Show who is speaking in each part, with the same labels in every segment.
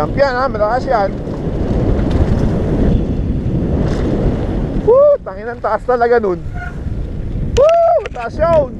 Speaker 1: Jump yan ha, malakas yan. Woo, tangin taas talaga nun. Woo, mataas yun.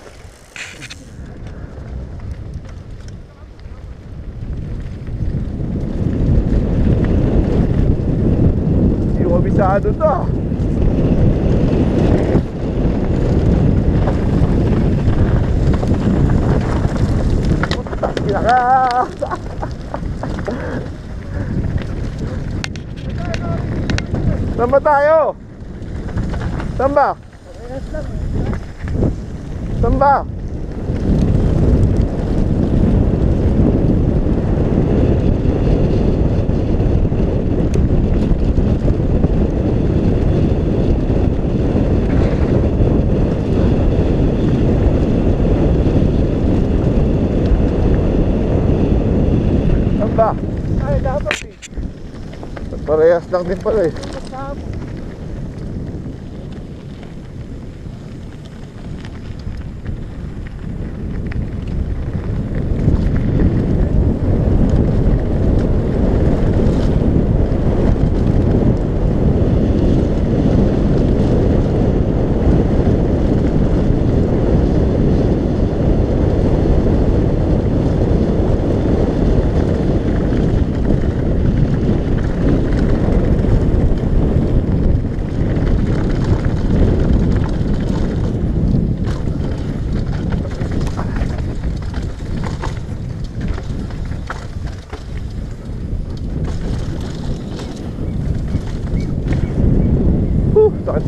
Speaker 1: Delikado to. Putak ka. Tamba tayo.
Speaker 2: Tamba.
Speaker 1: Tamba. lang din pala eh.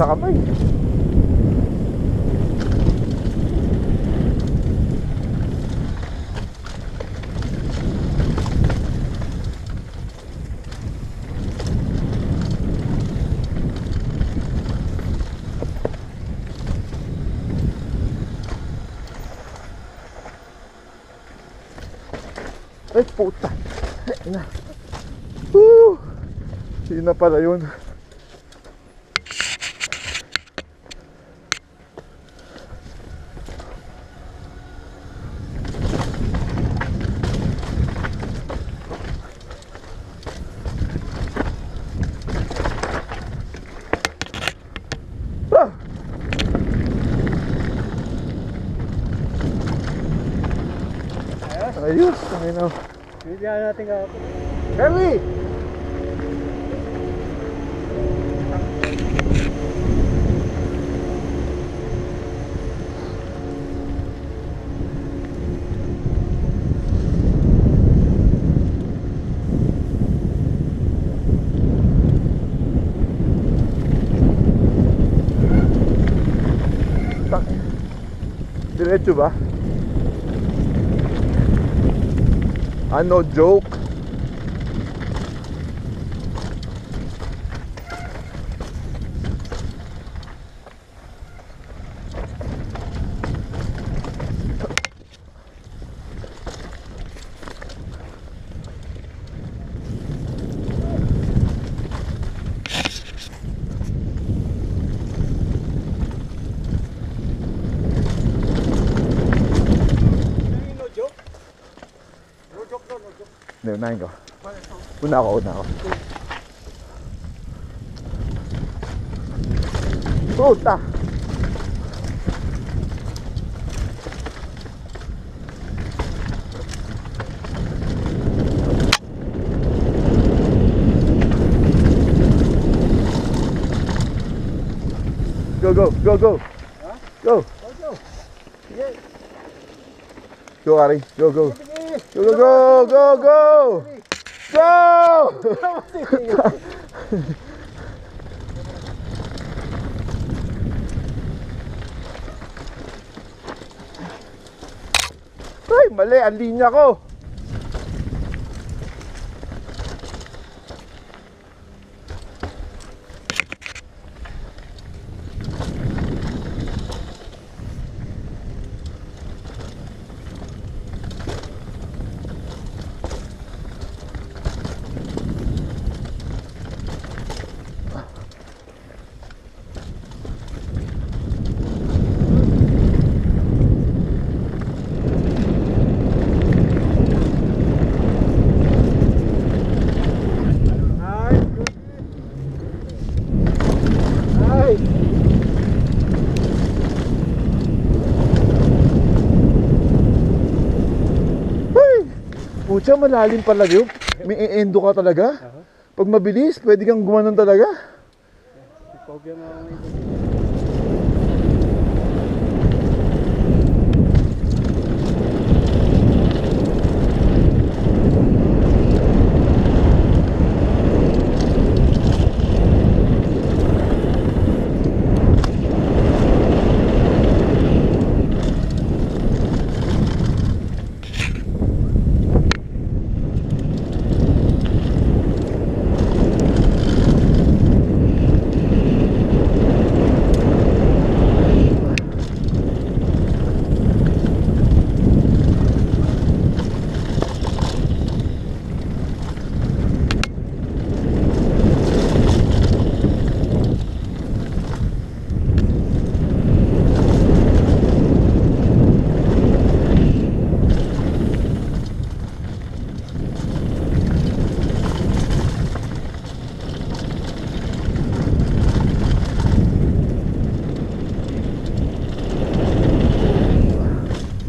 Speaker 1: Sa kamay. Ay, puta. Ina. Woo! Yun na pala yun. You know.
Speaker 2: Bibigyan natin ka.
Speaker 1: Charlie! I
Speaker 2: no joke.
Speaker 1: Unahin ko. Una ako, una ako. Puta! Go, go, go, go.
Speaker 2: Huh?
Speaker 1: Go.
Speaker 2: Go, go. Sige.
Speaker 1: Go, Ari. Go, go. Go, go, go, go! Go! Ay, mali. Ang linya ko.
Speaker 2: Ay. Ay.
Speaker 1: Ay! Pucha, malalim pala yun. May e-endo ka talaga. Pag mabilis, pwede kang gumanon talaga.
Speaker 2: Phobia nga ako ito.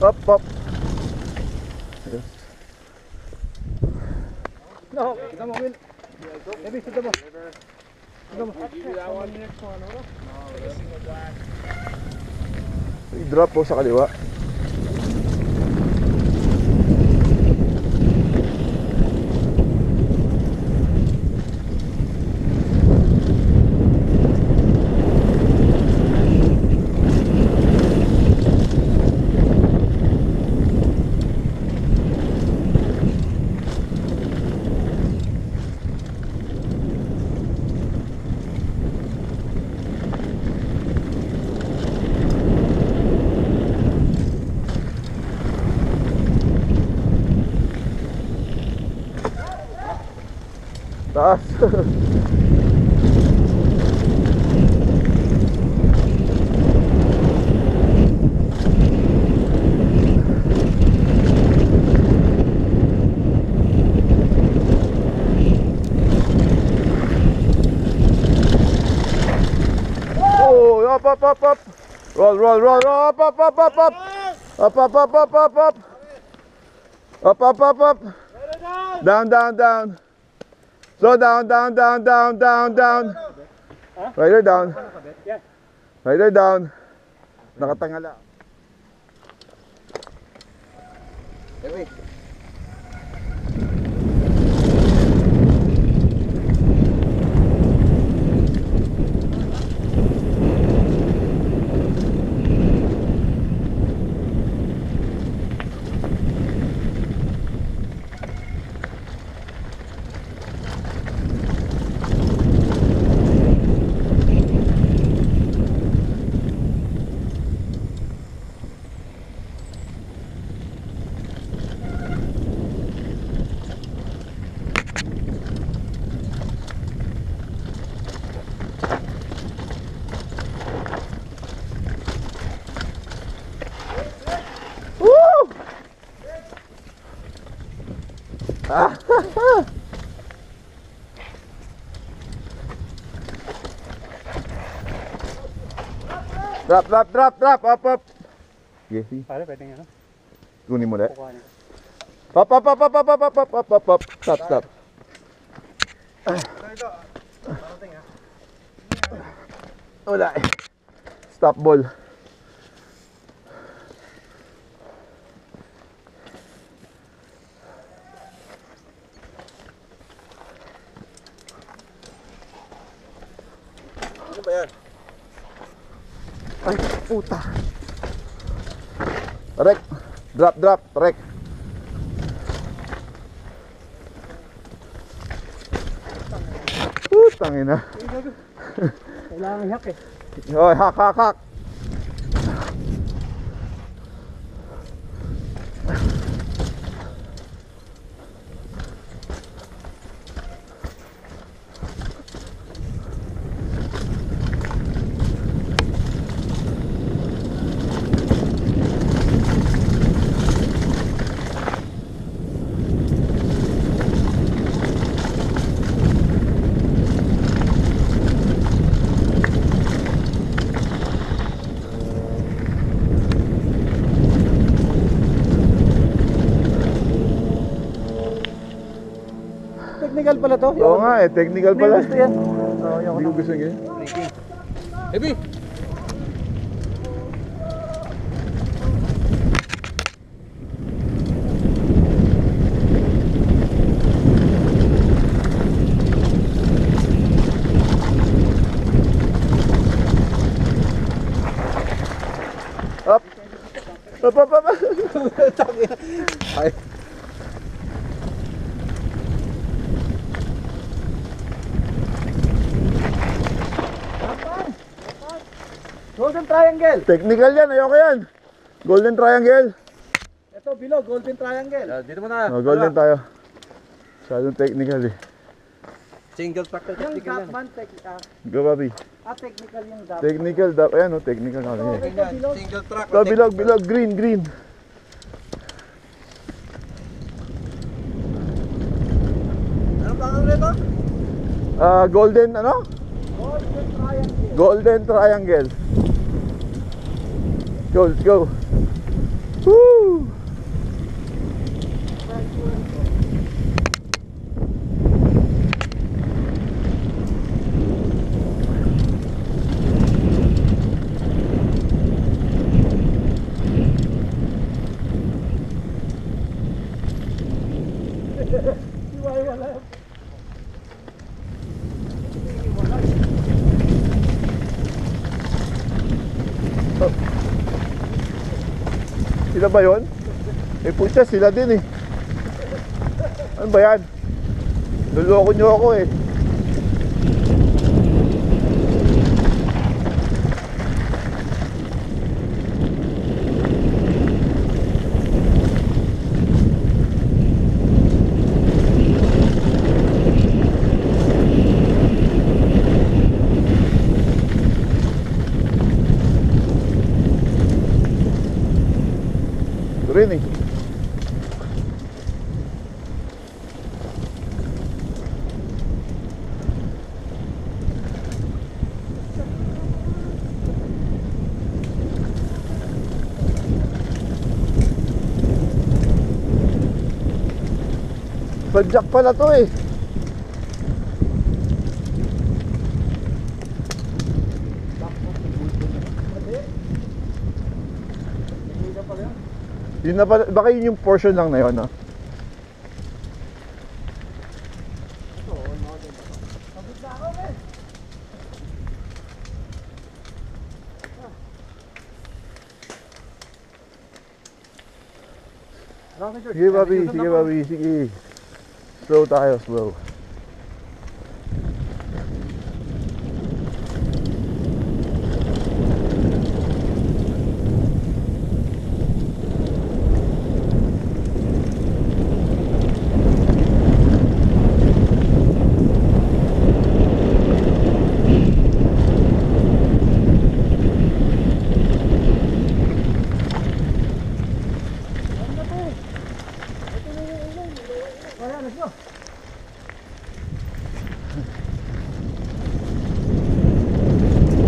Speaker 1: Up, up.
Speaker 2: No, kita mo, Will. Maybe, kita mo. Kita mo.
Speaker 1: I-drop po sa kaliwa. Taas. Oh, up, up, up, up. Roll, roll, roll, roll, up, up, up, up, up. Up, up, up, up, up, up. Up, up, up, up. Down, down, down. Slow down, down, down, down, down, down. Rider down.
Speaker 2: Yeah.
Speaker 1: Rider down. Nakatangala. Woo! Drop drop drop drop up up ये
Speaker 2: ही अरे बैठेंगे ना।
Speaker 1: क्यों नहीं मुड़े।
Speaker 2: Up up
Speaker 1: up up up up up up up up stop stop Hola. Stop ball. Drop, drop, rek. Putang ina.
Speaker 2: Kailangan ihak eh.
Speaker 1: Hoy, hak, hak, hak.
Speaker 2: Pala to.
Speaker 1: Oo nga eh, technical pala.
Speaker 2: Gusto yan. Oo,
Speaker 1: Hindi ko gusto ganyan.
Speaker 3: Heavy!
Speaker 1: Up. Up, up, up. Ay.
Speaker 2: Triangle.
Speaker 1: Technical yan, ayoko yan. Golden triangle.
Speaker 2: Ito, below, Golden Triangle.
Speaker 3: Dito mo na.
Speaker 1: Oh, golden tayo. Masyadong technical eh.
Speaker 3: Single track na
Speaker 2: Yung
Speaker 3: technical yan.
Speaker 2: Zapman, tech, ah,
Speaker 1: Go, Bobby.
Speaker 2: ah, technical yung Zapman.
Speaker 1: Technical, dap. Ayan, oh, technical na
Speaker 2: Oh,
Speaker 1: eh.
Speaker 2: ito, below.
Speaker 3: Single track.
Speaker 1: Ito, bilog, bilog, green, green.
Speaker 3: Anong pangalan nito?
Speaker 1: Ah, golden, ano?
Speaker 2: Golden Triangle.
Speaker 1: Golden triangle. Go, let's go. Woo! Ba yun? Eh putya, sila din eh. Ano ba yan? Nuloko nyo ako eh. Rin eh. Padjak pala to eh. Yun na pala, baka yun yung portion lang na yun, no? Sige, Bobby. Sige, Bobby. Sige. Slow tayo, slow.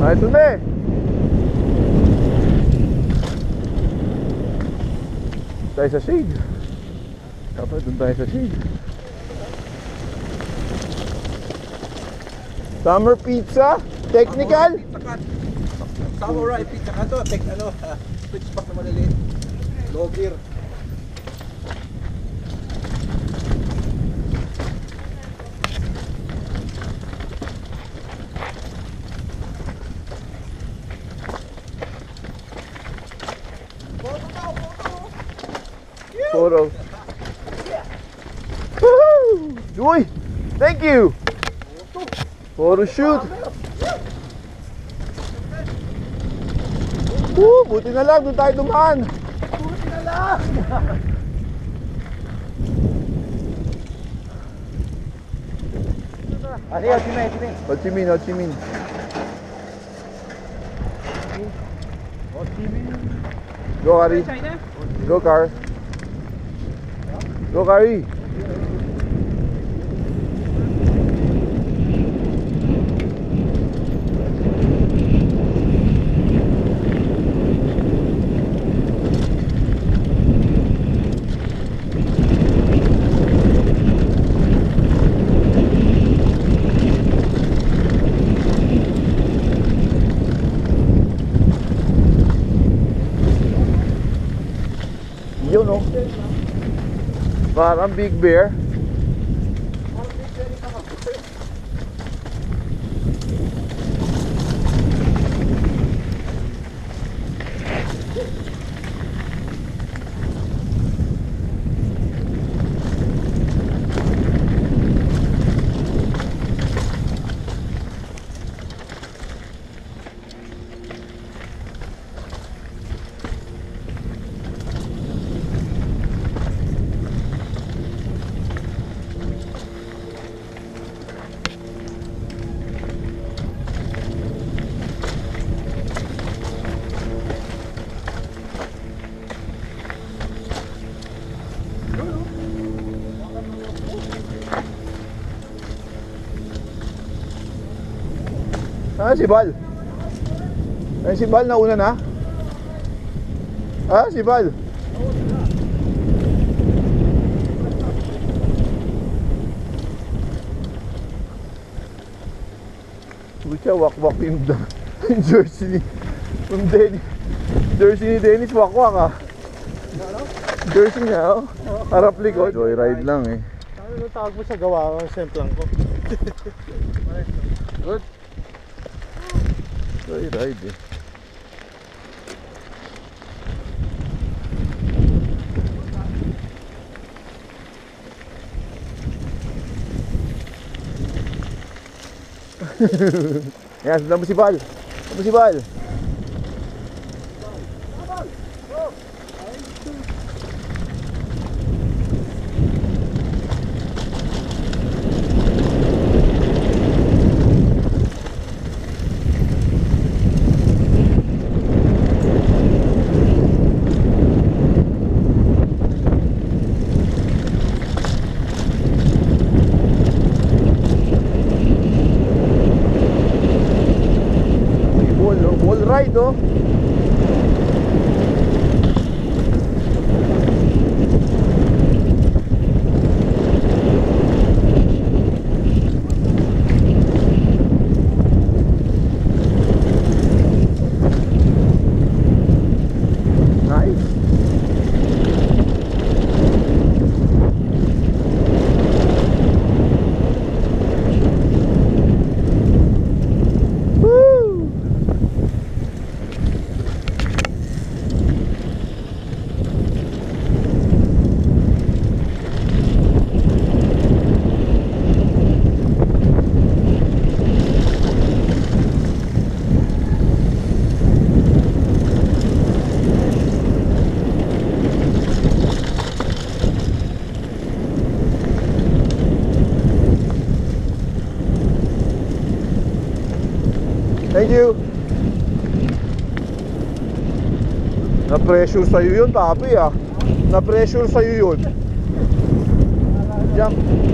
Speaker 1: Ah, ito na eh. Tayo sa shade. Dapat doon tayo sa shade. Summer pizza? Technical?
Speaker 3: Samurai pizza cut to. Take ano, switch back na maliliit. Low gear.
Speaker 1: Shoot! Woo! Buti na lang, doon tayo dumaan! Buti na lang!
Speaker 2: Ano yun, Jimmy, Jimmy?
Speaker 1: Ho Chi Minh, Ho Chi Minh. Go.
Speaker 2: China?
Speaker 1: Go, Car. Go, Kari. lot on Big Bear. Ah, si Bal. Ay, si Bal nauna na? Ah, si Bal. Uy, siya, wak-wak yung, yung jersey ni, yung Dennis. Jersey ni Dennis, wak-wak ah. Jersey niya, oh. Harap likod. Joyride lang eh.
Speaker 2: Ano tawag mo sa gawa ko? Semplang ko.
Speaker 1: doido. é, vamos embora. Vamos embora. Na-pressure sa'yo yun, papi ah. Na-pressure sa'yo yun. Jump.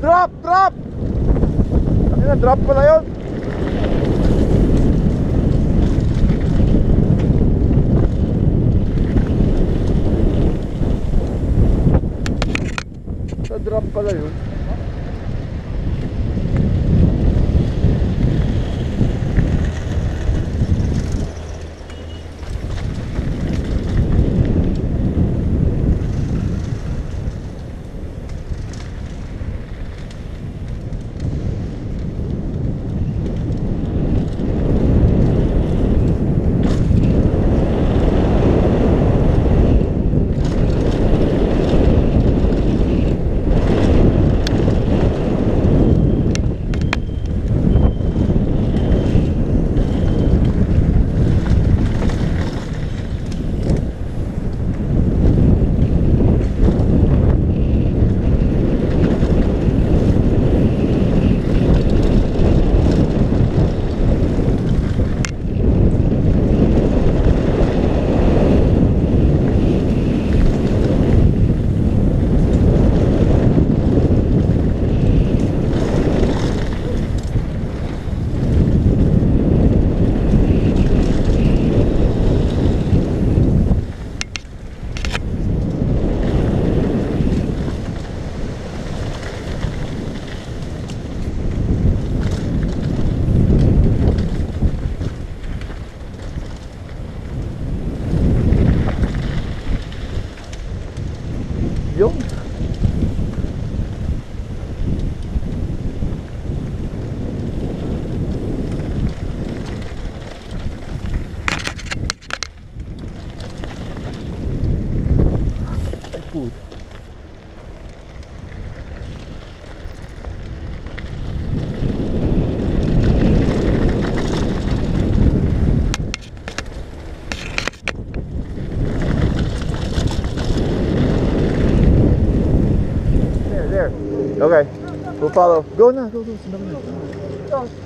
Speaker 1: Drop! Drop! Ano drop pala yun? Sa drop pala. Yun. Follow. Go na, go, go. Sundan mo na.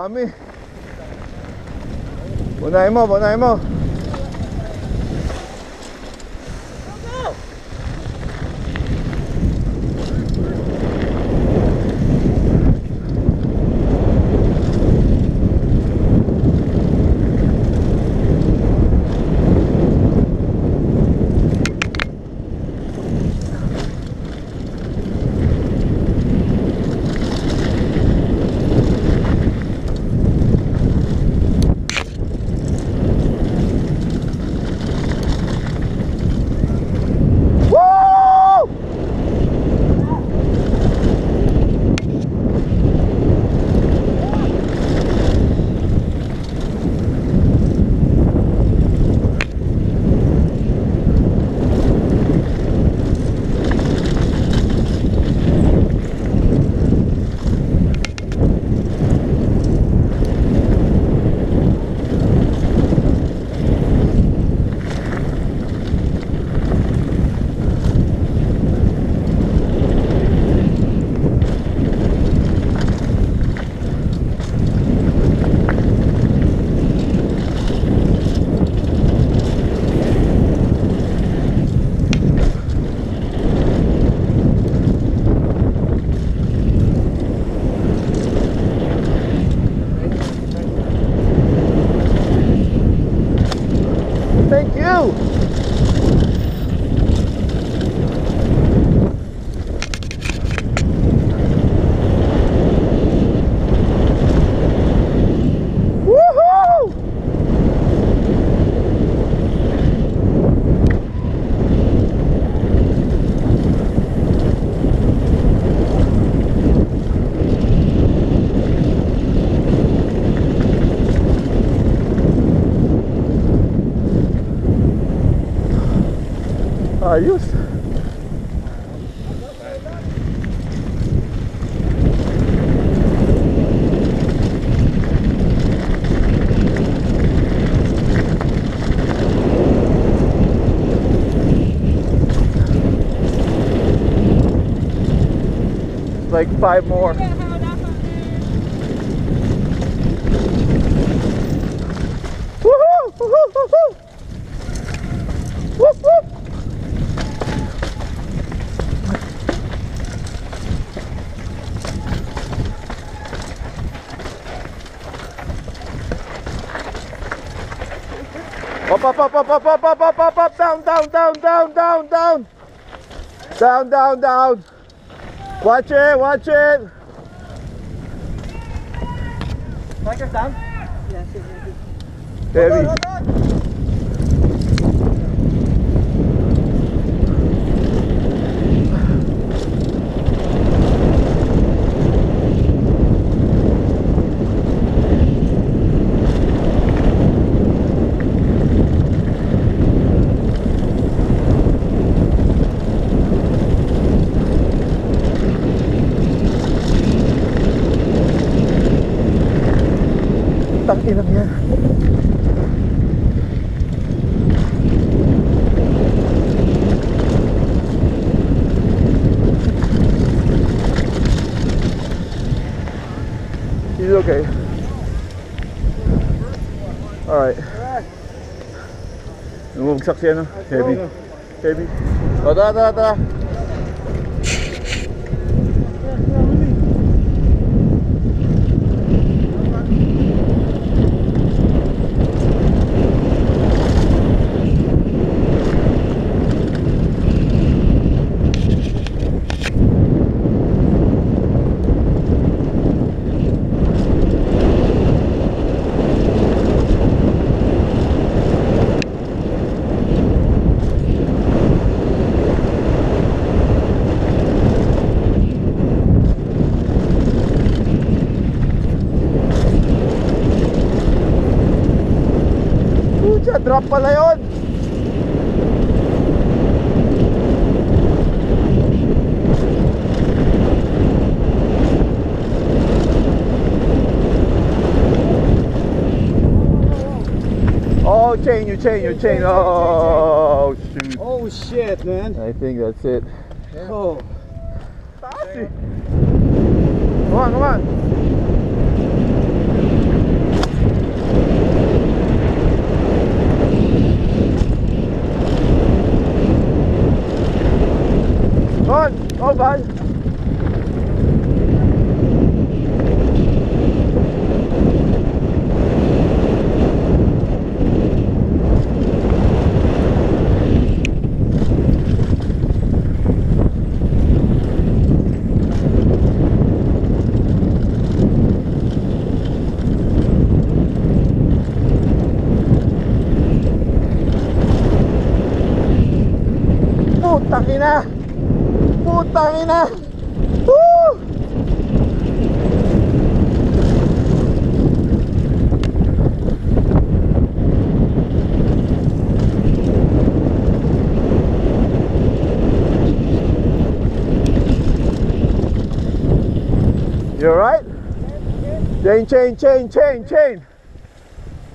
Speaker 1: Dami. Bunahin mo, bunahin mo. Ayos. Like five more. Up, up, up, up, up, up, up, up, up, up, down, down, down, down, down, down. Down, down, down. Watch it, watch it.
Speaker 2: Striker's down.
Speaker 1: Heavy. Taki lang yan. He's okay. Alright. Bumagsak siya no? Heavy. Heavy. Oh, o tara tara tara. Pucha, drop pala yun. Oh, chain, you chain, you chain. Oh, shoot.
Speaker 2: Oh shit, man.
Speaker 1: I think that's it.
Speaker 2: Oh.
Speaker 1: Come on, come on. Come on, oh bud. Putang ina! Putang ina! Woo! You alright? Chain, chain, chain, chain, chain.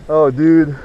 Speaker 1: Oh, dude.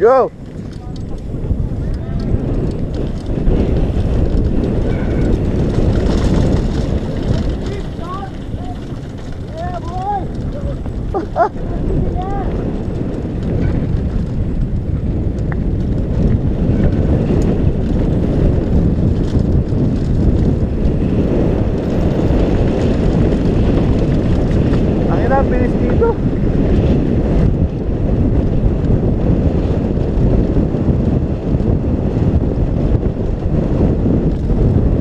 Speaker 1: Go. Ang ina, bilis dito.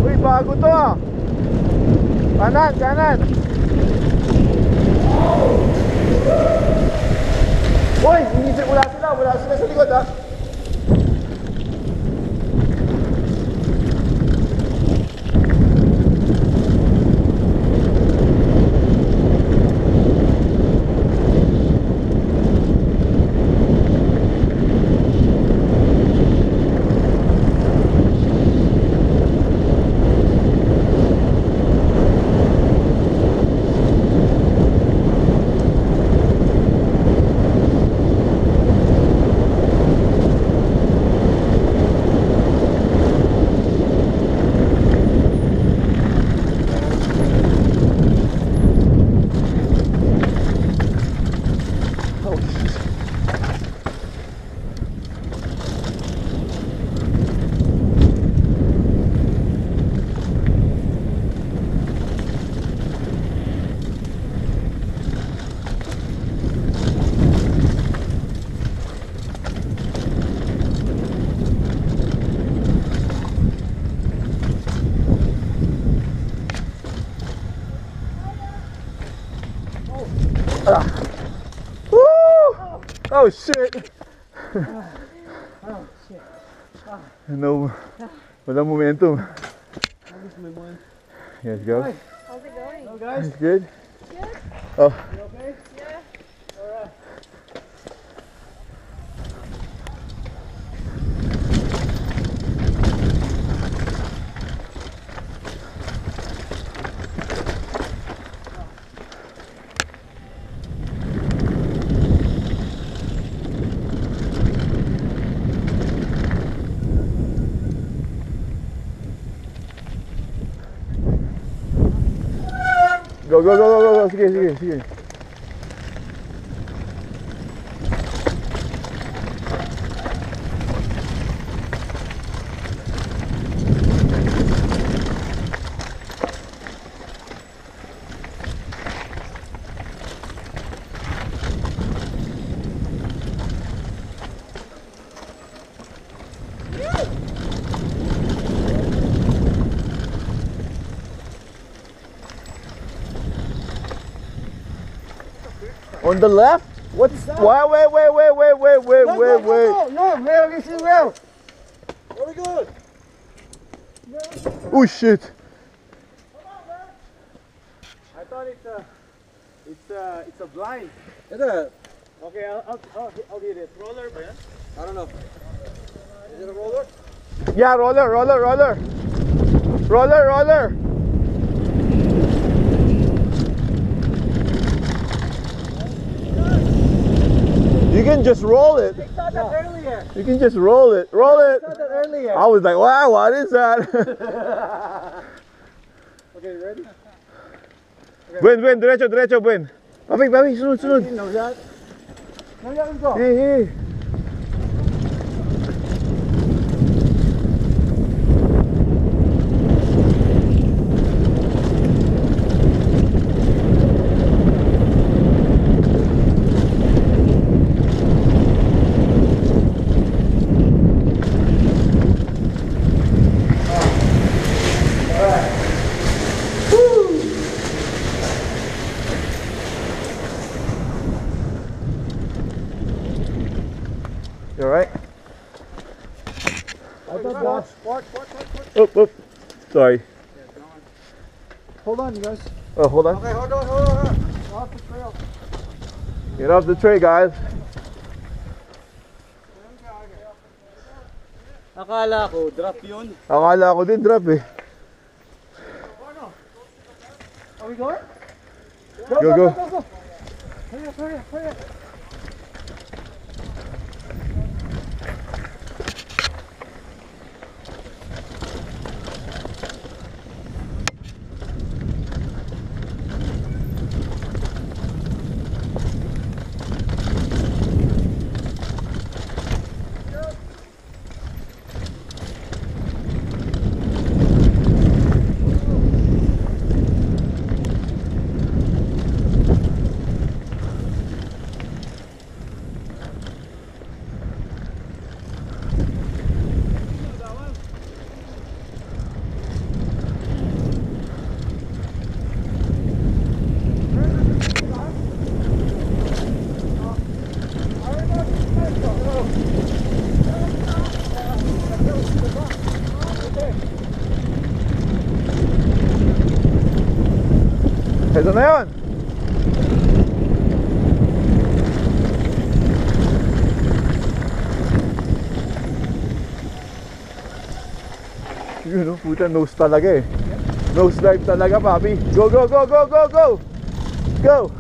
Speaker 1: Uy, bago to ah. Kanan, kanan. Uy, inisip wala sila, wala sila sa likod ah. Woo! Oh shit! no, walang momentum. Yes, go.
Speaker 4: How's it going?
Speaker 2: Hello guys.
Speaker 1: It's good. Oh,
Speaker 2: You okay?
Speaker 1: Go, go, go, go, go, go. Sige, sige, On the left? What's
Speaker 2: that?
Speaker 1: Wait, wait, wait, wait, wait, wait, wait,
Speaker 2: No,
Speaker 1: wait,
Speaker 2: no,
Speaker 1: wait.
Speaker 2: No, no, no, where is it well? Very good.
Speaker 1: Oh shit!
Speaker 2: I thought it's a, it's a, it's a blind.
Speaker 3: Ito,
Speaker 2: Okay, I'll, I'll, I'll, I'll get it. Roller ba yan?
Speaker 3: I don't know. Is it a roller?
Speaker 1: Yeah, roller, roller, roller. Roller, roller. You can just roll it.
Speaker 2: Saw that earlier.
Speaker 1: You can just roll it. Roll it.
Speaker 2: I saw that earlier.
Speaker 1: I was like, wow, what is that?
Speaker 2: Okay, ready?
Speaker 1: Buen, buen, derecho, derecho, buen. Papi, papi, sunod, sunod.
Speaker 2: You know that? No, yeah, let's go.
Speaker 1: Hey, hey. You alright?
Speaker 2: I thought that. Sport, sport, sport, sport.
Speaker 1: Oop, oop. Sorry.
Speaker 2: Hold on, you guys.
Speaker 1: Oh, hold on.
Speaker 3: Okay, hold on, hold on. hold on.
Speaker 2: Off the trail.
Speaker 1: Get off the tray, guys.
Speaker 2: Akala ko, drop yun.
Speaker 1: Akala ko din drop eh.
Speaker 2: Are we going?
Speaker 1: Go, go.
Speaker 2: go, go. Hurry up, hurry up, hurry up.
Speaker 1: Ano yun? Yun oh, puta nose talaga eh. Nose dive talaga, papi. Go, go, go, go, go, go! Go!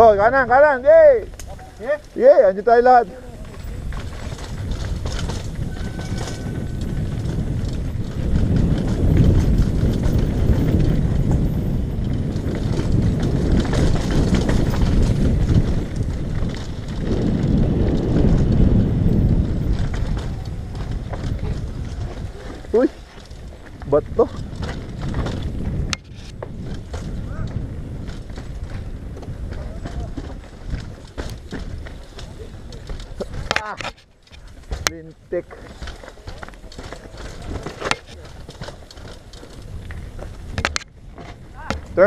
Speaker 1: Kau kanan, kanan. yay, Ye, anjir Thailand.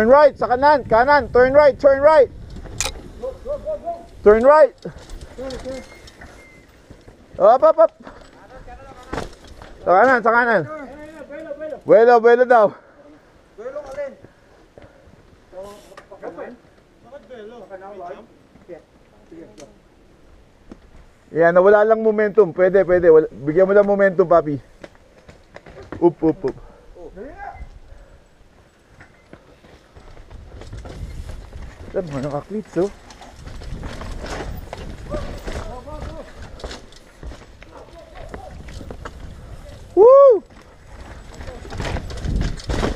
Speaker 1: Turn right sa kanan, kanan, turn right, turn right. Turn right. Up, up, up. Sa kanan, sa kanan. Buelo, buelo daw. Yan, nawala lang momentum. Pwede, pwede. Wala, bigyan mo lang momentum, papi. Up, up, up. Alam mo, naka-cleats, oh. Woo!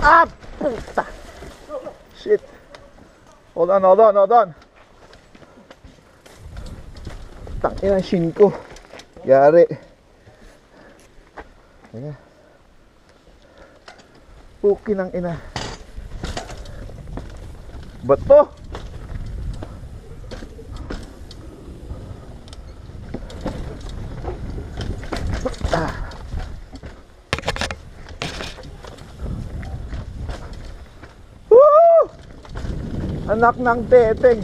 Speaker 1: Ah, puta! Shit. Hold on, hold on, hold on. Tangin ang shin ko. Yari. Ayan. Puki ng ina. Ba't to? Ah. Woo! Anak ng teteng.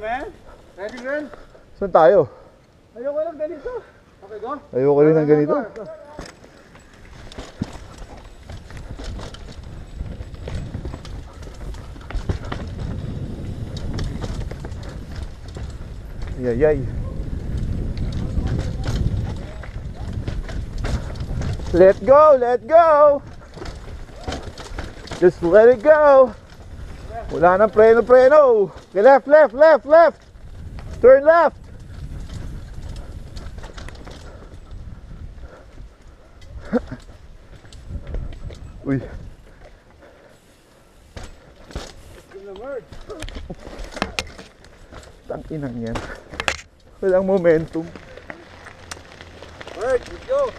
Speaker 2: Man. Ready, girl?
Speaker 1: Saan tayo?
Speaker 2: Ayoko lang ganito. Okay, go.
Speaker 1: Ayoko rin ng ganito. Yay. Let go, let go. Just let it go. Wala nang preno-preno. Okay, left, left, left, left. Turn left. Uy. Tanginang yan. Walang momentum.
Speaker 3: Alright, let's go.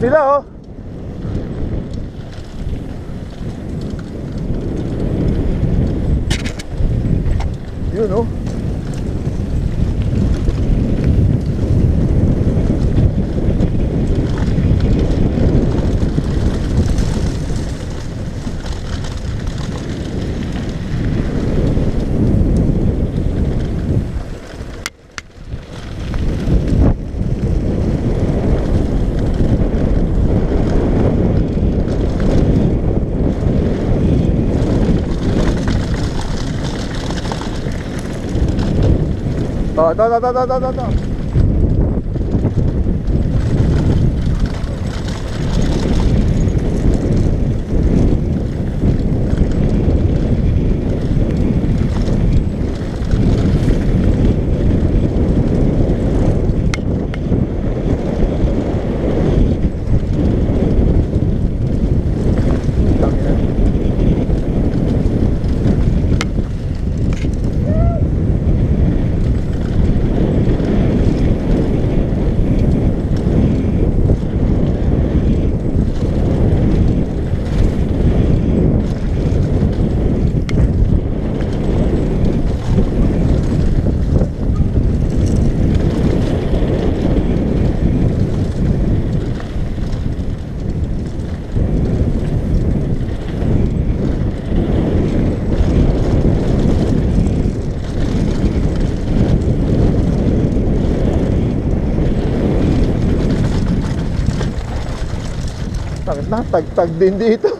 Speaker 1: Sila oh. 나나나나나나나 Takit na, tag-tag din dito.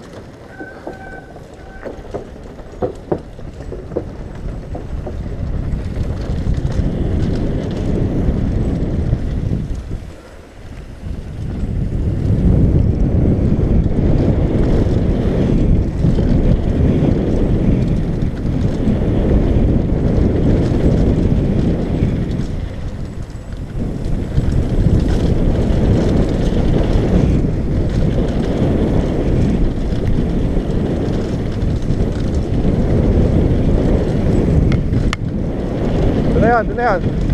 Speaker 1: 那样子那样子。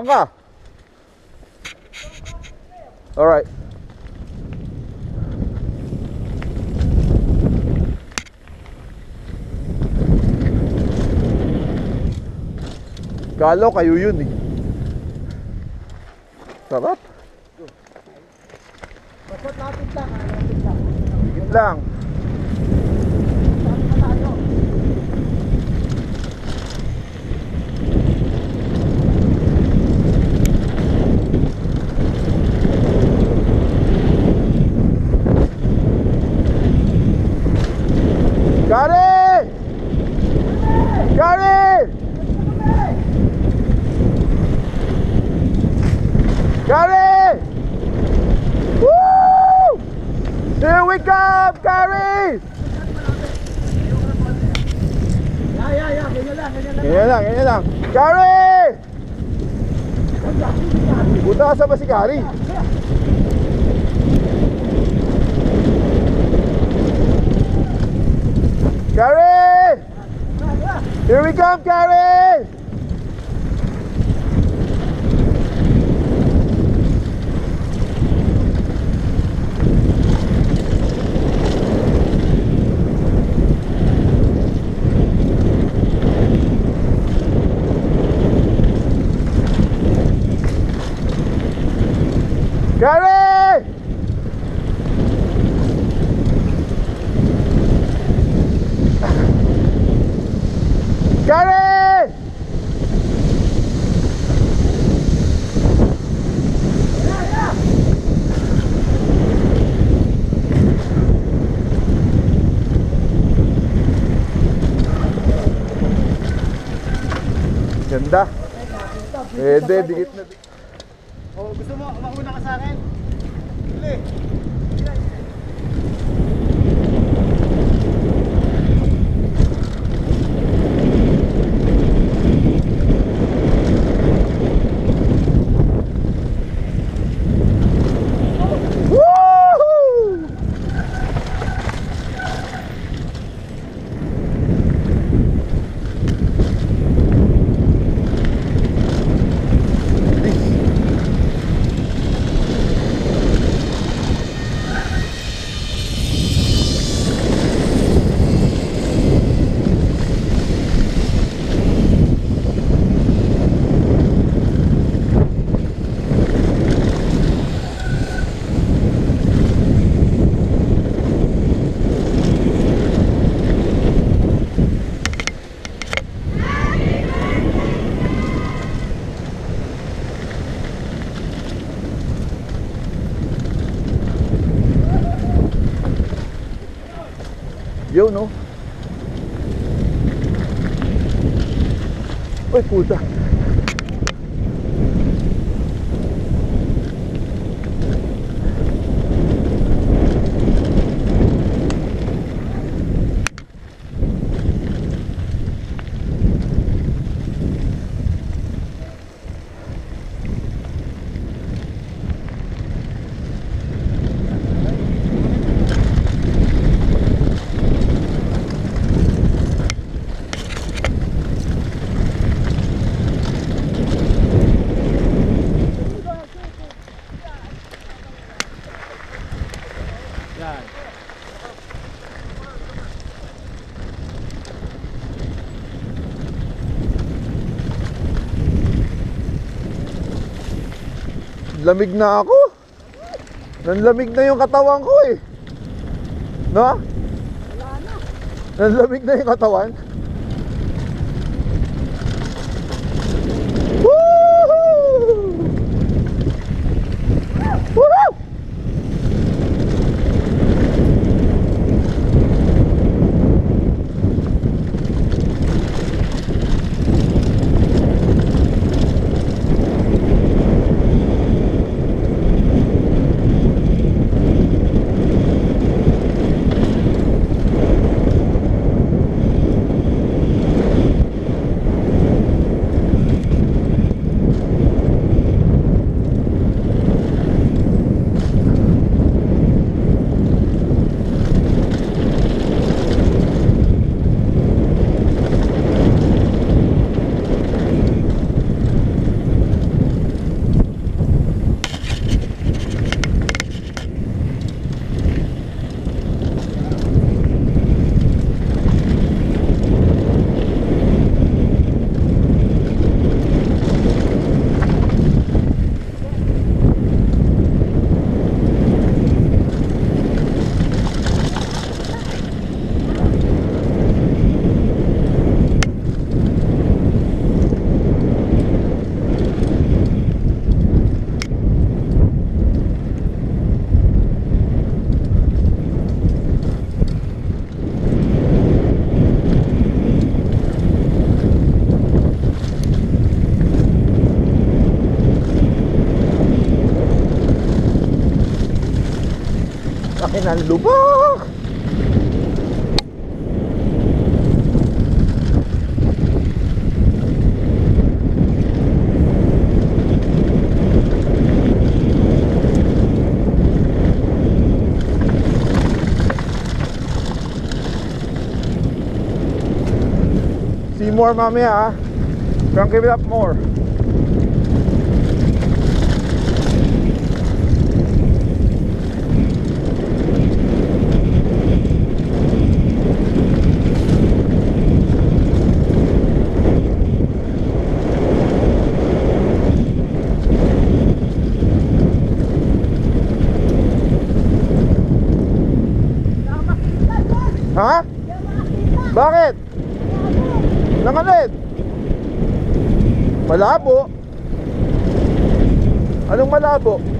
Speaker 1: Saan ka? Alright. Kalo kayo yun eh. Sarap.
Speaker 2: Basta't lapit lang, ah, lapit lang.
Speaker 1: Higit lang.
Speaker 2: gari.
Speaker 1: Gary! Here we come, Gary! Gary! Gary!
Speaker 2: Şimdi.
Speaker 1: Ee, de gitmedi. Hey.
Speaker 2: escuta.
Speaker 1: Lamig na ako. Nanlamig na yung katawan ko eh. No? Nanlamig na yung katawan. Akin ang lubak! See more mamaya ah. Crank it up more. brabo.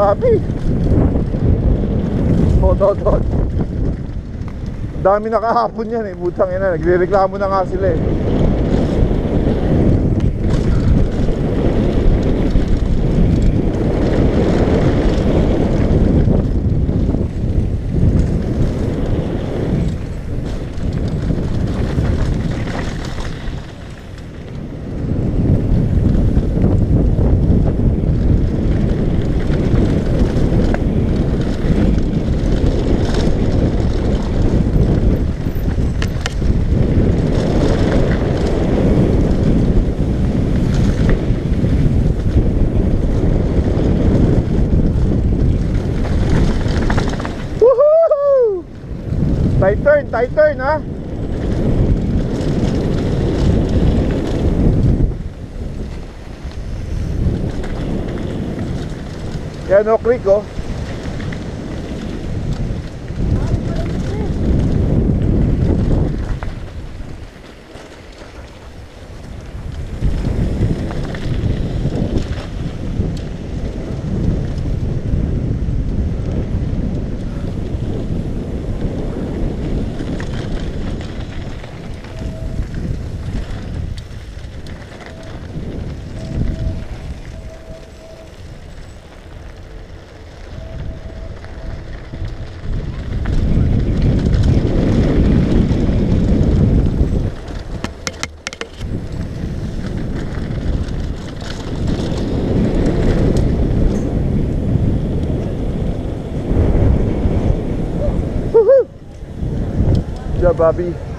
Speaker 1: Papi. Hot, hot, hot. Dami na kahapon yan eh, butang ina. Nagre-reklamo na nga sila eh. Woohoo! Tight turn, tight turn ha. Yan o, click oh. Bobby.